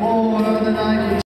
More than I